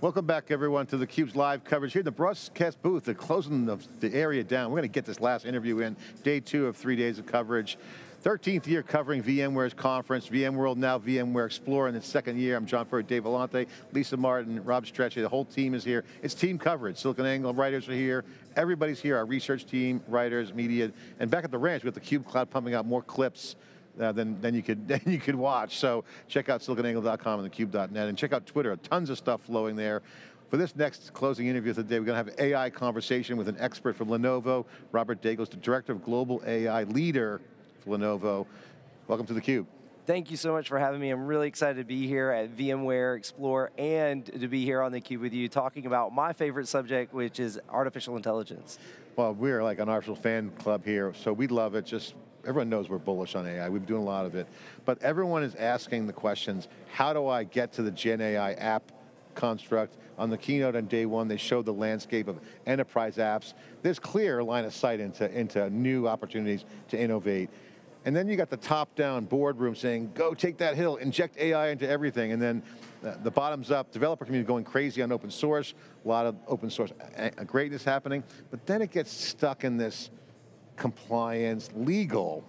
Welcome back everyone to theCUBE's live coverage here in the broadcast booth. They're closing the, the area down. We're going to get this last interview in, day two of three days of coverage. 13th year covering VMware's conference, VMworld now VMware Explorer in its second year. I'm John Furrier, Dave Vellante, Lisa Martin, Rob Strechay, the whole team is here. It's team coverage, SiliconANGLE writers are here, everybody's here, our research team, writers, media, and back at the ranch, we got the Cube Cloud pumping out more clips uh, than, than, you could, than you could watch. So check out siliconangle.com and thecube.net and check out Twitter, tons of stuff flowing there. For this next closing interview of the day, we're going to have AI conversation with an expert from Lenovo, Robert Daigle, the Director of Global AI Leader for Lenovo. Welcome to theCUBE. Thank you so much for having me. I'm really excited to be here at VMware Explore and to be here on theCUBE with you talking about my favorite subject, which is artificial intelligence. Well, we're like an artificial fan club here, so we love it. Just everyone knows we're bullish on AI. We've been doing a lot of it. But everyone is asking the questions, how do I get to the Gen AI app construct? On the keynote on day one, they showed the landscape of enterprise apps. There's clear line of sight into, into new opportunities to innovate. And then you got the top-down boardroom saying, go take that hill, inject AI into everything. And then uh, the bottoms up, developer community going crazy on open source, a lot of open source uh, greatness happening. But then it gets stuck in this compliance, legal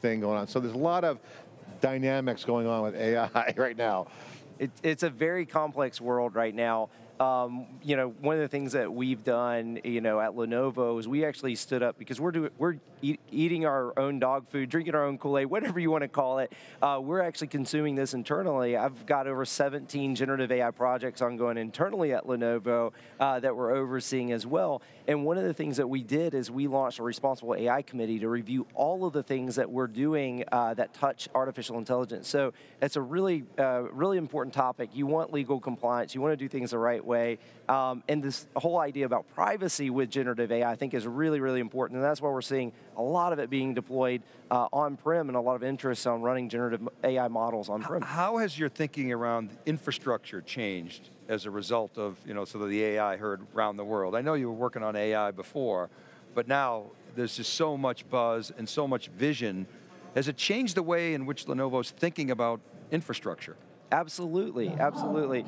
thing going on. So there's a lot of dynamics going on with AI right now. It, it's a very complex world right now um, you know, one of the things that we've done, you know, at Lenovo is we actually stood up because we're doing, we're eat, eating our own dog food, drinking our own Kool-Aid, whatever you want to call it. Uh, we're actually consuming this internally. I've got over 17 generative AI projects ongoing internally at Lenovo uh, that we're overseeing as well. And one of the things that we did is we launched a responsible AI committee to review all of the things that we're doing uh, that touch artificial intelligence. So it's a really, uh, really important topic. You want legal compliance. You want to do things the right way. Um, and this whole idea about privacy with generative AI, I think is really, really important. And that's why we're seeing a lot of it being deployed uh, on-prem and a lot of interest on running generative AI models on-prem. How has your thinking around infrastructure changed as a result of, you know, sort of the AI heard around the world? I know you were working on AI before, but now there's just so much buzz and so much vision. Has it changed the way in which Lenovo's thinking about infrastructure? Absolutely, absolutely.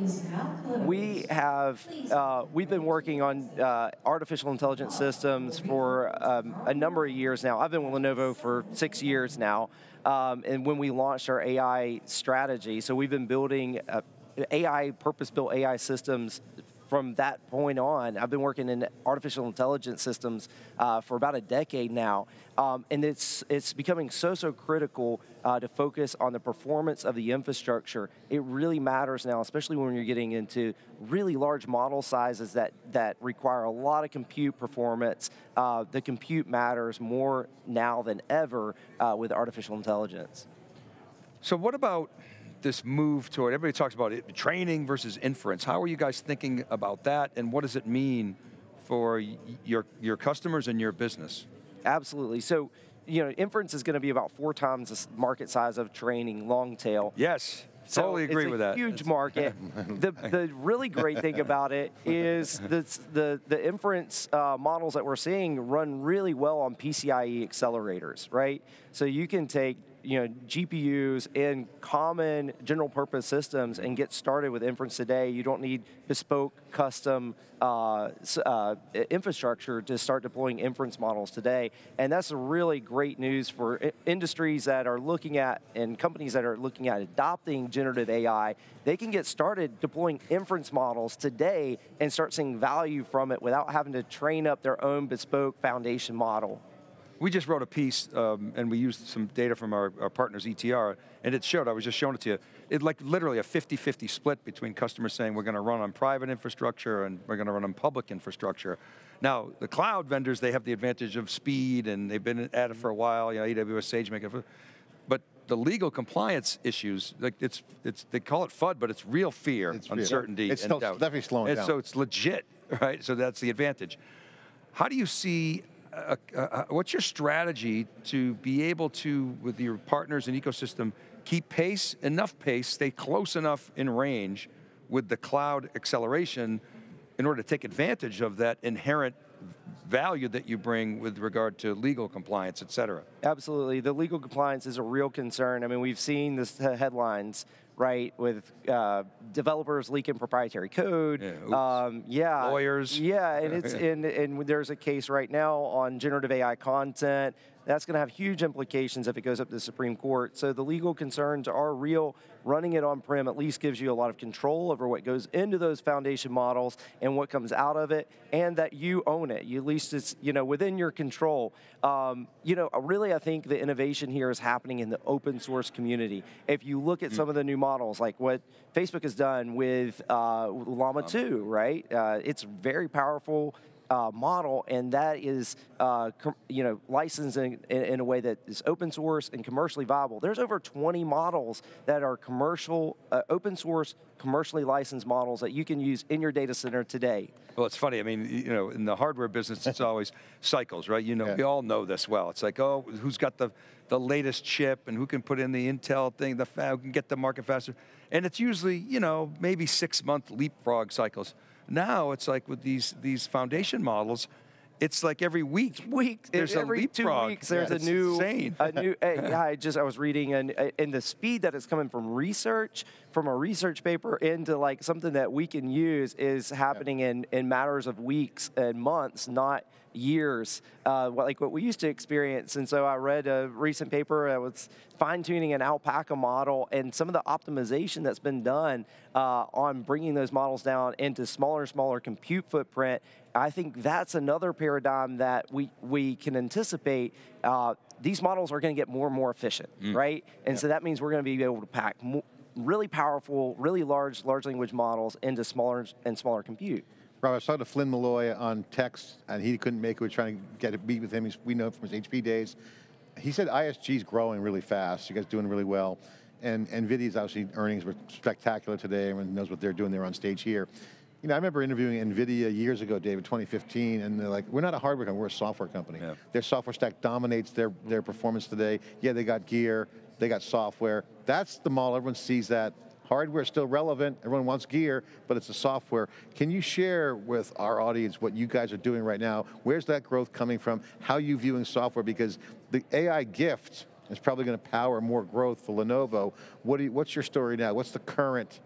We have, uh, we've been working on uh, artificial intelligence systems for um, a number of years now. I've been with Lenovo for six years now. Um, and when we launched our AI strategy, so we've been building uh, AI, purpose-built AI systems from that point on, I've been working in artificial intelligence systems uh, for about a decade now, um, and it's it's becoming so so critical uh, to focus on the performance of the infrastructure. It really matters now, especially when you're getting into really large model sizes that that require a lot of compute performance. Uh, the compute matters more now than ever uh, with artificial intelligence. So what about this move toward, everybody talks about it, training versus inference. How are you guys thinking about that and what does it mean for your, your customers and your business? Absolutely, so you know, inference is going to be about four times the market size of training long tail. Yes. So totally agree with that. huge market. the, the really great thing about it is the, the, the inference uh, models that we're seeing run really well on PCIe accelerators, right? So you can take you know, GPUs in common general purpose systems and get started with inference today. You don't need bespoke, custom uh, uh, infrastructure to start deploying inference models today. And that's really great news for industries that are looking at, and companies that are looking at adopting generative AI. They can get started deploying inference models today and start seeing value from it without having to train up their own bespoke foundation model. We just wrote a piece um, and we used some data from our, our, partners ETR and it showed, I was just showing it to you, it like literally a 50-50 split between customers saying we're going to run on private infrastructure and we're going to run on public infrastructure. Now, the cloud vendors, they have the advantage of speed and they've been at it for a while, you know, AWS SageMaker, but the legal compliance issues, like it's, it's, they call it FUD, but it's real fear, it's uncertainty, real. It's and doubt. definitely slowing and down. So it's legit, right? So that's the advantage. How do you see uh, uh, what's your strategy to be able to, with your partners and ecosystem, keep pace, enough pace, stay close enough in range with the cloud acceleration in order to take advantage of that inherent value that you bring with regard to legal compliance, et cetera. Absolutely, the legal compliance is a real concern. I mean, we've seen the headlines right? With uh, developers leaking proprietary code. Yeah, um, yeah. Lawyers. Yeah, and it's and, and there's a case right now on generative AI content. That's going to have huge implications if it goes up to the Supreme Court. So the legal concerns are real. Running it on prem at least gives you a lot of control over what goes into those foundation models and what comes out of it, and that you own it. You, at least it's you know within your control. Um, you know, really, I think the innovation here is happening in the open source community. If you look at some of the new models, like what Facebook has done with uh, Llama 2, right? Uh, it's very powerful uh, model, and that is uh, com- you know licensed in, in, in, a way that is open source and commercially viable. There's over 20 models that are commercial, uh, open source, commercially licensed models that you can use in your data center today. Well, it's funny. I mean, you know, in the hardware business, it's always cycles, right? You know, Yeah. we all know this well. It's like, oh, who's got the the latest chip and who can put in the Intel thing, the fa- who can get the market faster, and it's usually, you know, maybe six month leapfrog cycles. Now it's like with these these foundation models, it's like every week. weeks. There's a every two weeks. There's It's a new, insane. a new. yeah, I just I was reading and and the speed that is coming from research, from a research paper into like something that we can use is happening in in matters of weeks and months, not years, uh, like what we used to experience. And so I read a recent paper that was fine tuning an alpaca model and some of the optimization that's been done uh, on bringing those models down into smaller and smaller compute footprint. I think that's another paradigm that we, we can anticipate. Uh, these models are going to get more and more efficient, right? And so that means we're going to be able to pack mo- really powerful, really large, large language models into smaller and smaller compute. Rob, I was talking to Flynn Maloy on text, and he couldn't make it. We're trying to get a meet with him. He's, we know from his HP days. He said ISG is growing really fast. You guys doing really well. And NVIDIA's obviously earnings were spectacular today. Everyone knows what they're doing. They're on stage here. You know, I remember interviewing NVIDIA years ago, David, 2015, and they're like, we're not a hardware company, we're a software company. Yeah. Their software stack dominates their, their performance today. Yeah, they got gear, they got software. That's the model, everyone sees that. Hardware is still relevant, everyone wants gear, but it's the software. Can you share with our audience what you guys are doing right now? Where's that growth coming from? How are you viewing software? Because the AI gift is probably going to power more growth for Lenovo. What you, what's your story now? What's the current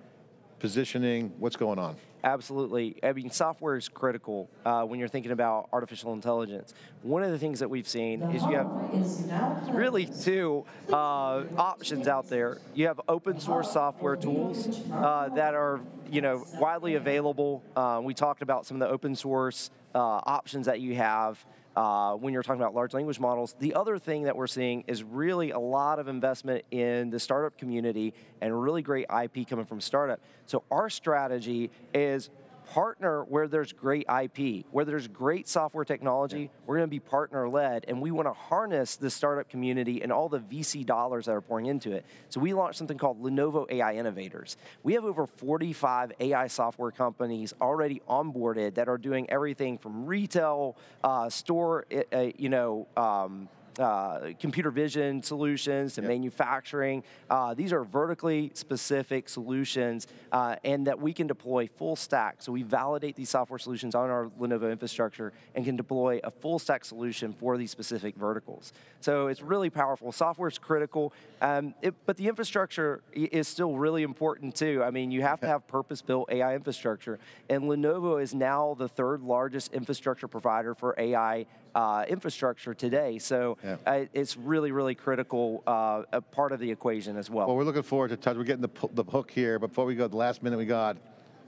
positioning? What's going on? Absolutely. I mean, software is critical uh, when you're thinking about artificial intelligence. One of the things that we've seen is you have really two uh, options out there. You have open source software tools uh, that are, you know, widely available. Uh, we talked about some of the open source uh, options that you have. Uh, when you're talking about large language models. The other thing that we're seeing is really a lot of investment in the startup community and really great IP coming from startup. So our strategy is partner where there's great IP, where there's great software technology. We're going to be partner led, and we want to harness the startup community and all the VC dollars that are pouring into it. So we launched something called Lenovo AI Innovators. We have over 45 AI software companies already onboarded that are doing everything from retail, uh, store, uh, you know. Um, uh, computer vision solutions to Yep. manufacturing. Uh, these are vertically specific solutions uh, and that we can deploy full stack. So we validate these software solutions on our Lenovo infrastructure and can deploy a full stack solution for these specific verticals. So it's really powerful. Software is critical, um, it, but the infrastructure is still really important too. I mean, you have to have purpose built AI infrastructure. And Lenovo is now the third largest infrastructure provider for AI uh, infrastructure today. So Yeah. uh, it's really, really critical uh, a part of the equation as well. Well, we're looking forward to touch. We're getting the, the hook here. Before we go, the last minute we got.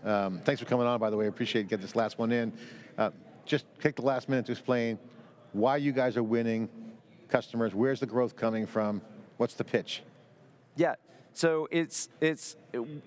Um, thanks for coming on, by the way. I appreciate getting this last one in. Uh, just take the last minute to explain why you guys are winning customers. Where's the growth coming from? What's the pitch? Yeah. So it's it's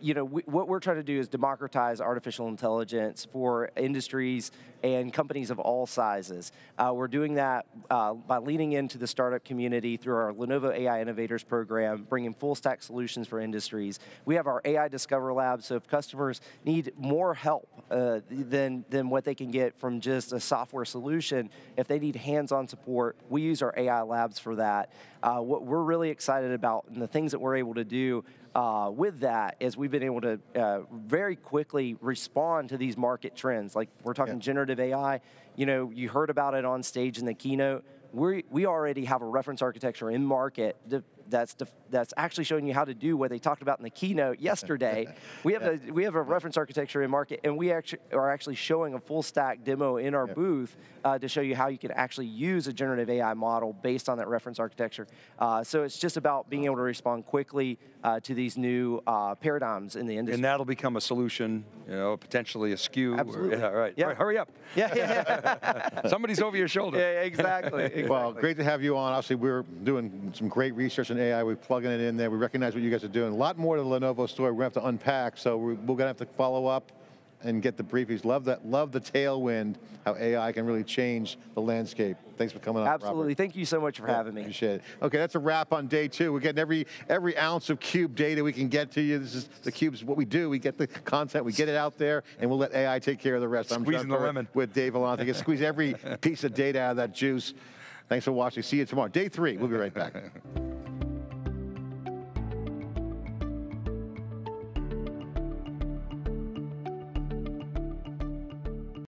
you know we, what we're trying to do is democratize artificial intelligence for industries and companies of all sizes. Uh, we're doing that uh, by leaning into the startup community through our Lenovo AI Innovators program, bringing full stack solutions for industries. We have our AI Discover Lab, so if customers need more help uh, than than what they can get from just a software solution, if they need hands-on support, we use our AI labs for that. Uh, what we're really excited about and the things that we're able to do uh, with that is we've been able to uh, very quickly respond to these market trends. Like we're talking Yeah. generative AI. You know, you heard about it on stage in the keynote. We we already have a reference architecture in market that's def- that's actually showing you how to do what they talked about in the keynote yesterday. we have a we have a reference architecture in market, and we actually are actually showing a full stack demo in our Yep. booth uh, to show you how you can actually use a generative AI model based on that reference architecture. Uh, so it's just about being able to respond quickly uh, to these new uh, paradigms in the industry. And that'll become a solution, you know, potentially a SKU. or- Absolutely. yeah, all right. Yeah. All right, hurry up. yeah, yeah, yeah. Somebody's over your shoulder. yeah, exactly. exactly. Well, great to have you on. Obviously, we're doing some great research in AI. We're plugging it in there. We recognize what you guys are doing. A lot more to the Lenovo story. We're going to have to unpack, so we're, we're going to have to follow up and get the briefings. Love that. Love the tailwind. How AI can really change the landscape. Thanks for coming on. Robert. Absolutely. Thank you so much for having me. Appreciate it. Okay, that's a wrap on day two. We're getting every every ounce of Cube data we can get to you. This is the Cube's what we do. We get the content, we get it out there, and we'll let AI take care of the rest. I'm Squeezing the lemon. with Dave Vellante. Can squeeze every piece of data out of that juice. Thanks for watching. See you tomorrow. Day three. We'll be right back.